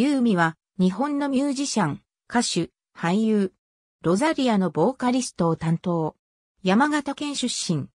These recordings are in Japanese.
劉美は日本のミュージシャン、歌手、俳優、ロザリアのボーカリストを担当。山形県出身。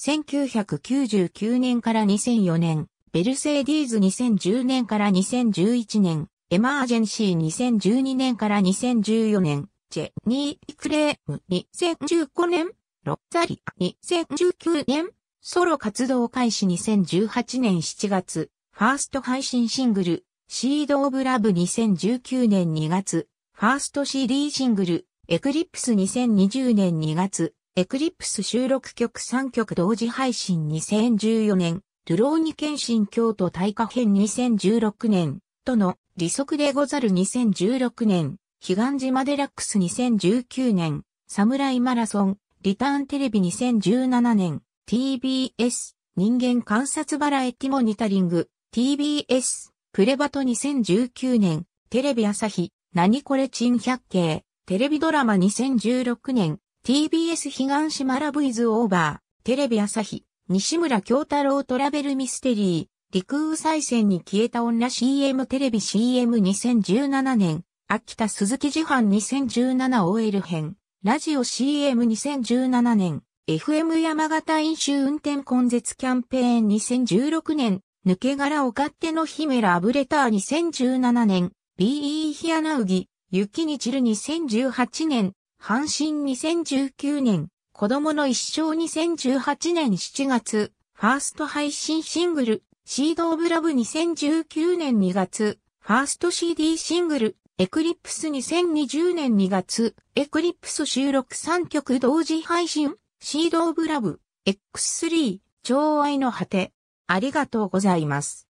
1999年から2004年、ベルセーディーズ2010年から2011年、エマージェンシー2012年から2014年、ジェニー・クレーム2015年、ロザリア2019年、ソロ活動開始2018年7月、ファースト配信シングル、シード・オブ・ラブ2019年2月、ファースト CD シングル、エクリプス2020年2月、エクリプス収録曲3曲同時配信2014年、ルローニケンシン京都大化編2016年、との利息でござる2016年、彼岸島デラックス2019年、サムライマラソン、リターンテレビ2017年、TBS、人間観察バラエティモニタリング、TBS、プレバト2019年、テレビ朝日、何これ珍百景、テレビドラマ2016年、TBS 東島ラブイズオーバー、テレビ朝日、西村京太郎トラベルミステリー、陸空再戦に消えた女。CM テレビ。CM2017 年、秋田鈴木自販 2017OL 編、ラジオ CM2017 年、FM 山形飲酒運転根絶キャンペーン2016年、抜け殻を買っての姫ラアブレター2017年、BE ヒアナウギ、雪に散る2018年、阪神2019年、子供の一生2018年7月、ファースト配信シングル、シードオブラブ2019年2月、ファースト CD シングル、エクリプス2020年2月、エクリプス収録3曲同時配信、シードオブラブ、X3、超愛の果て。ありがとうございます。